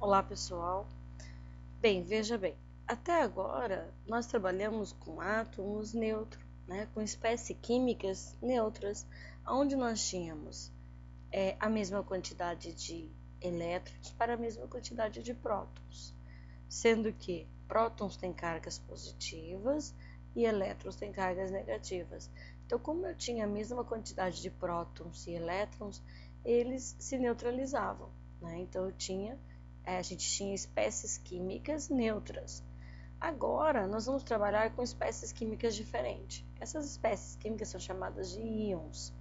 Olá pessoal. Bem, veja bem, até agora nós trabalhamos com átomos neutros, né, com espécies químicas neutras, onde nós tínhamos é, a mesma quantidade de elétrons para a mesma quantidade de prótons, sendo que prótons têm cargas positivas e elétrons têm cargas negativas. Então, como eu tinha a mesma quantidade de prótons e elétrons, eles se neutralizavam. Né? Então, eu tinha a gente tinha espécies químicas neutras. Agora, nós vamos trabalhar com espécies químicas diferentes. Essas espécies químicas são chamadas de íons.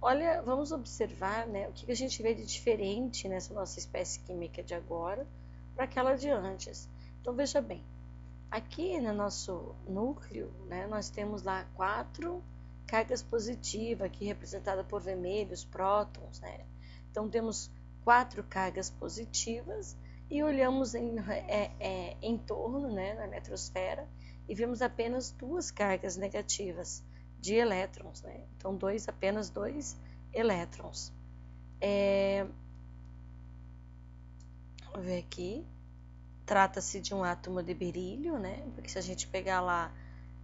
Olha, vamos observar né, o que a gente vê de diferente nessa nossa espécie química de agora para aquela de antes. Então, veja bem, aqui no nosso núcleo, né, nós temos lá quatro cargas positivas, aqui representada por vermelhos, prótons. Né? Então, temos quatro cargas positivas e olhamos em, é, é, em torno, né, na eletrosfera, e vemos apenas duas cargas negativas de elétrons, né? Então, dois, apenas dois elétrons. É... Vamos ver aqui. Trata-se de um átomo de berílio, né? Porque se a gente pegar lá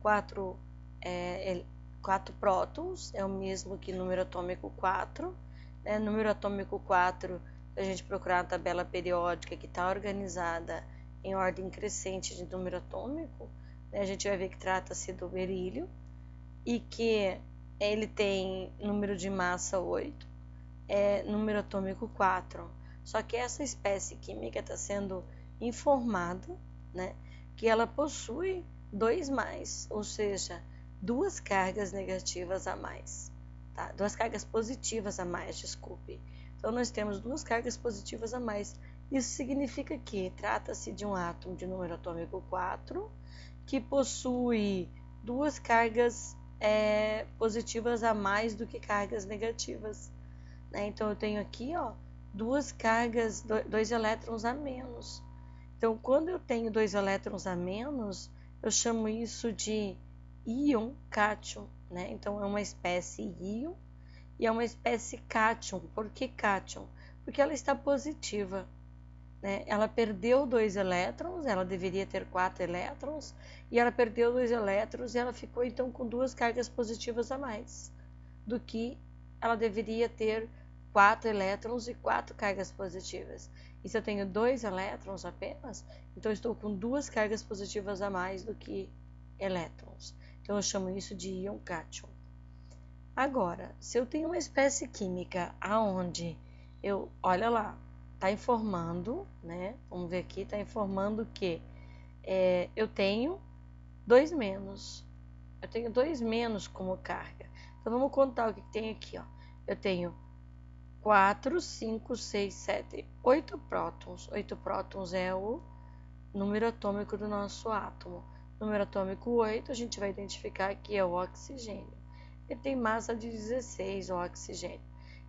quatro, é, quatro prótons, é o mesmo que número atômico 4. Né? Número atômico 4 a gente procurar a tabela periódica que está organizada em ordem crescente de número atômico, né, a gente vai ver que trata-se do berílio e que ele tem número de massa 8, é número atômico 4. Só que essa espécie química está sendo informada né, que ela possui dois mais, ou seja, duas cargas negativas a mais, tá? duas cargas positivas a mais, desculpe. Então, nós temos duas cargas positivas a mais. Isso significa que trata-se de um átomo de número atômico 4 que possui duas cargas é, positivas a mais do que cargas negativas. Né? Então, eu tenho aqui ó, duas cargas, dois elétrons a menos. Então, quando eu tenho dois elétrons a menos, eu chamo isso de íon cátion. Né? Então, é uma espécie íon e é uma espécie cátion. Por que cátion? Porque ela está positiva. Né? Ela perdeu dois elétrons, ela deveria ter quatro elétrons, e ela perdeu dois elétrons e ela ficou então com duas cargas positivas a mais do que ela deveria ter quatro elétrons e quatro cargas positivas. E se eu tenho dois elétrons apenas, então estou com duas cargas positivas a mais do que elétrons. Então eu chamo isso de íon cátion. Agora, se eu tenho uma espécie química aonde eu, olha lá, está informando, né? Vamos ver aqui, está informando que é, eu tenho dois menos. Eu tenho dois menos como carga. Então vamos contar o que tem aqui, ó. Eu tenho 4, 5, 6, 7, 8 prótons. 8 prótons é o número atômico do nosso átomo. Número atômico 8, a gente vai identificar que é o oxigênio ele tem massa de 16, o oxigênio.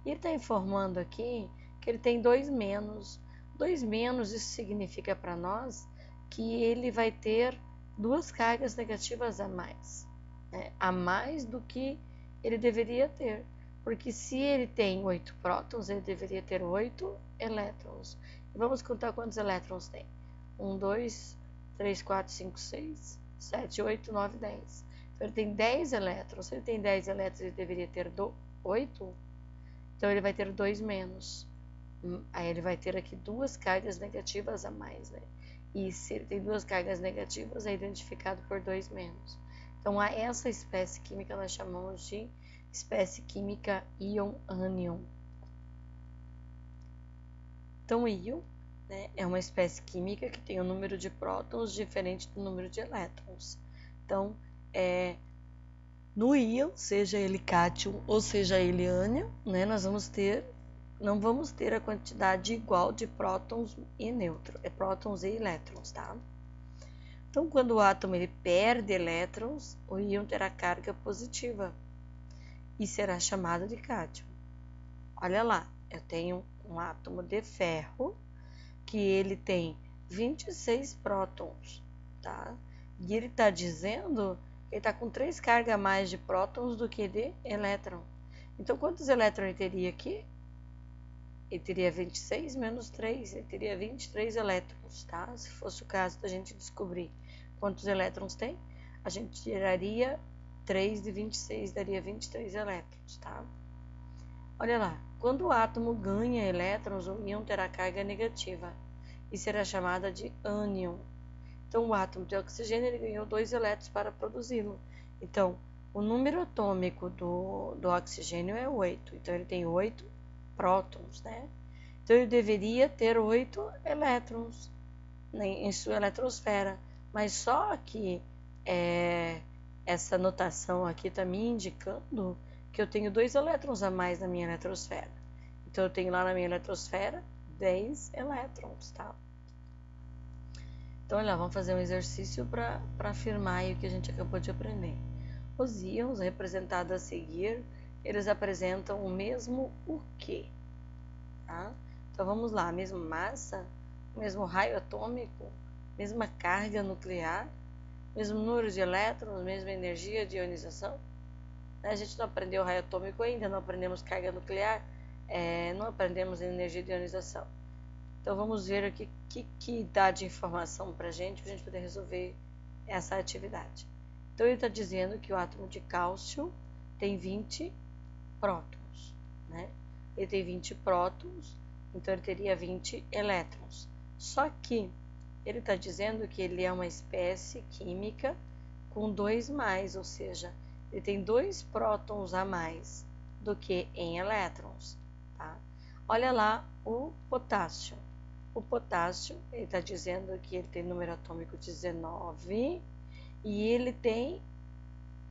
E está informando aqui que ele tem 2 menos. 2 menos, isso significa para nós que ele vai ter duas cargas negativas a mais. Né? A mais do que ele deveria ter. Porque se ele tem 8 prótons, ele deveria ter 8 elétrons. Vamos contar quantos elétrons tem. 1, 2, 3, 4, 5, 6, 7, 8, 9, 10. Então, ele tem 10 elétrons. Se ele tem 10 elétrons, ele deveria ter 8. Então, ele vai ter 2 menos. Hum, aí, ele vai ter aqui duas cargas negativas a mais, né? E se ele tem duas cargas negativas, é identificado por 2 menos. Então, a essa espécie química nós chamamos de espécie química íon-ânion. Então, o íon né, é uma espécie química que tem um número de prótons diferente do número de elétrons. Então, é, no íon, seja ele cátion ou seja ele ânion, né, nós vamos ter, não vamos ter a quantidade igual de prótons e nêutrons, é prótons e elétrons, tá? Então, quando o átomo ele perde elétrons, o íon terá carga positiva e será chamado de cátion. Olha lá, eu tenho um átomo de ferro que ele tem 26 prótons, tá? E ele está dizendo ele está com três cargas a mais de prótons do que de elétron. Então, quantos elétrons ele teria aqui? ele teria 26 menos 3, ele teria 23 elétrons, tá? Se fosse o caso da gente descobrir quantos elétrons tem, a gente tiraria 3 de 26, daria 23 elétrons, tá? Olha lá, quando o átomo ganha elétrons, o íon terá carga negativa e será chamada de ânion. Então, o átomo de oxigênio ele ganhou 2 elétrons para produzi-lo. Então, o número atômico do, do oxigênio é 8. Então, ele tem 8 prótons, né? Então, ele deveria ter 8 elétrons em sua eletrosfera. Mas só que é, essa notação aqui está me indicando que eu tenho dois elétrons a mais na minha eletrosfera. Então, eu tenho lá na minha eletrosfera 10 elétrons, tá? Então, olha, vamos fazer um exercício para afirmar o que a gente acabou de aprender. Os íons representados a seguir, eles apresentam o mesmo o quê? Tá? Então, vamos lá, mesma massa, mesmo raio atômico, mesma carga nuclear, mesmo número de elétrons, mesma energia de ionização. A gente não aprendeu raio atômico ainda, não aprendemos carga nuclear, é, não aprendemos energia de ionização. Então vamos ver aqui o que, que dá de informação para a gente, para a gente poder resolver essa atividade. Então ele está dizendo que o átomo de cálcio tem 20 prótons, né? Ele tem 20 prótons, então ele teria 20 elétrons. Só que ele está dizendo que ele é uma espécie química com dois mais, ou seja, ele tem dois prótons a mais do que em elétrons. Tá? Olha lá o potássio. O potássio, ele está dizendo que ele tem número atômico 19 e ele tem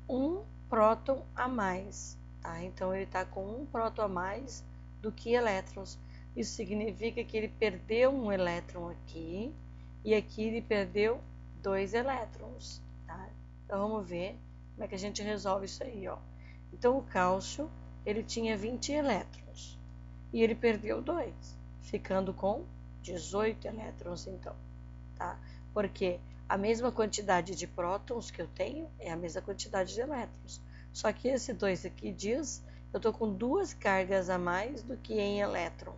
um próton a mais. Tá? Então, ele está com um próton a mais do que elétrons. Isso significa que ele perdeu um elétron aqui e aqui ele perdeu dois elétrons, tá? Então vamos ver como é que a gente resolve isso aí, ó. Então o cálcio, ele tinha 20 elétrons e ele perdeu dois, ficando com 18 elétrons então, tá? Porque a mesma quantidade de prótons que eu tenho é a mesma quantidade de elétrons. Só que esse 2 aqui diz eu estou com duas cargas a mais do que em elétron.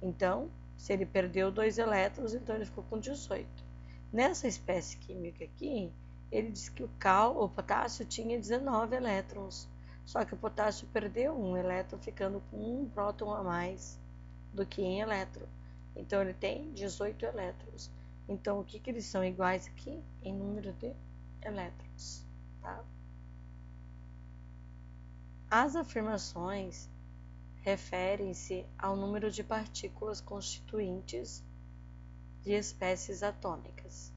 Então, se ele perdeu dois elétrons, então ele ficou com 18. Nessa espécie química aqui, ele diz que o cal, o potássio tinha 19 elétrons. Só que o potássio perdeu um elétron, ficando com um próton a mais do que em elétron. Então ele tem 18 elétrons. Então o que, que eles são iguais aqui? Em número de elétrons. Tá? As afirmações referem-se ao número de partículas constituintes de espécies atômicas.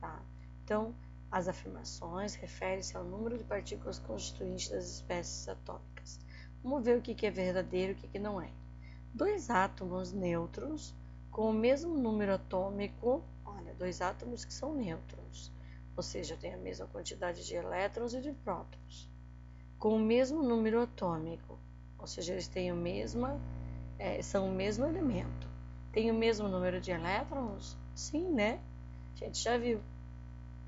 Tá? Então, as afirmações referem-se ao número de partículas constituintes das espécies atômicas. Vamos ver o que é verdadeiro e o que não é. Dois átomos neutros com o mesmo número atômico, olha, dois átomos que são nêutrons, ou seja, têm a mesma quantidade de elétrons e de prótons, com o mesmo número atômico, ou seja, eles têm o mesma, é, são o mesmo elemento. Tem o mesmo número de elétrons? Sim, né? A gente já viu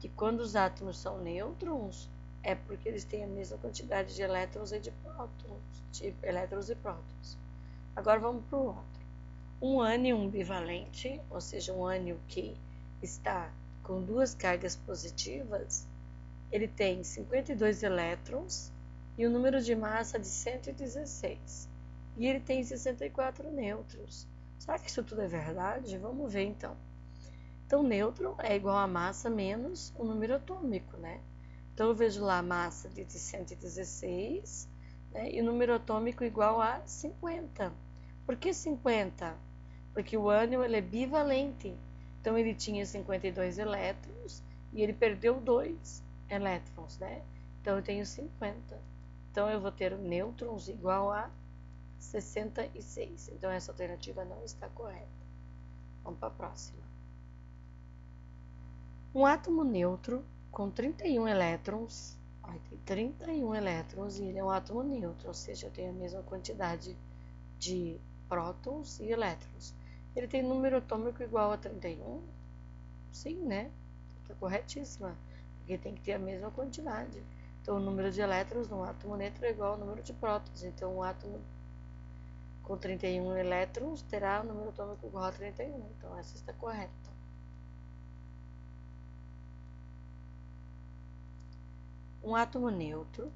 que quando os átomos são nêutrons, é porque eles têm a mesma quantidade de elétrons e de prótons, de elétrons e prótons. Agora vamos para o outro. Um ânion bivalente, ou seja, um ânion que está com duas cargas positivas, ele tem 52 elétrons e o número de massa de 116. E ele tem 64 nêutrons. Será que isso tudo é verdade? Vamos ver então. Então, nêutron é igual a massa menos o número atômico, né? Então, eu vejo lá a massa de 116 né? e o número atômico igual a 50. Por que 50? Porque o ânion ele é bivalente. Então, ele tinha 52 elétrons e ele perdeu 2 elétrons, né? Então, eu tenho 50. Então, eu vou ter nêutrons igual a 66. Então, essa alternativa não está correta. Vamos para a próxima. Um átomo neutro com 31 elétrons, ó, tem 31 elétrons e ele é um átomo neutro, ou seja, tem a mesma quantidade de prótons e elétrons. Ele tem número atômico igual a 31? Sim, né? Está corretíssima, porque tem que ter a mesma quantidade. Então, o número de elétrons no átomo neutro é igual ao número de prótons. Então, o átomo com 31 elétrons terá o número atômico igual a 31. Então, essa está correta. Um átomo neutro,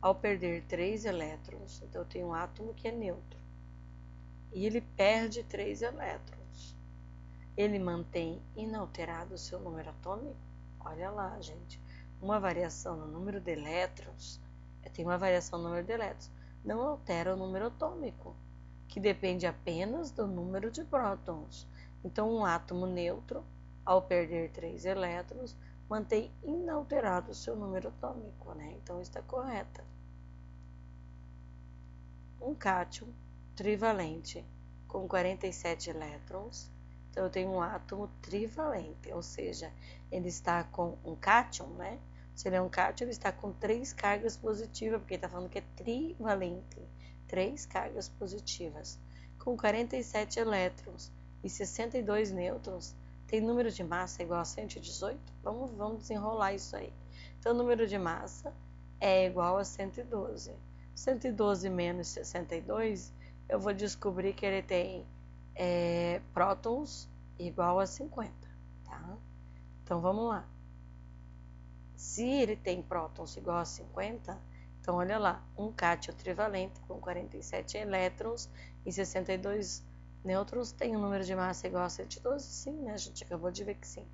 ao perder 3 elétrons, então eu tenho um átomo que é neutro, e ele perde 3 elétrons. Ele mantém inalterado o seu número atômico? Olha lá, gente. Uma variação no número de elétrons, é, tem uma variação no número de elétrons, não altera o número atômico que depende apenas do número de prótons. Então, um átomo neutro, ao perder três elétrons, mantém inalterado o seu número atômico, né? Então, está correta. Um cátion trivalente com 47 elétrons. Então, eu tenho um átomo trivalente, ou seja, ele está com um cátion, né? Se ele é um cátion, ele está com três cargas positivas, porque está falando que é trivalente três cargas positivas, com 47 elétrons e 62 nêutrons, tem número de massa igual a 118? Vamos, vamos desenrolar isso aí. Então, o número de massa é igual a 112. 112 menos 62, eu vou descobrir que ele tem é, prótons igual a 50, tá? Então, vamos lá. Se ele tem prótons igual a 50, então, olha lá, um cátion trivalente com 47 elétrons e 62 nêutrons tem um número de massa igual a 112? Sim, né? A gente acabou de ver que sim.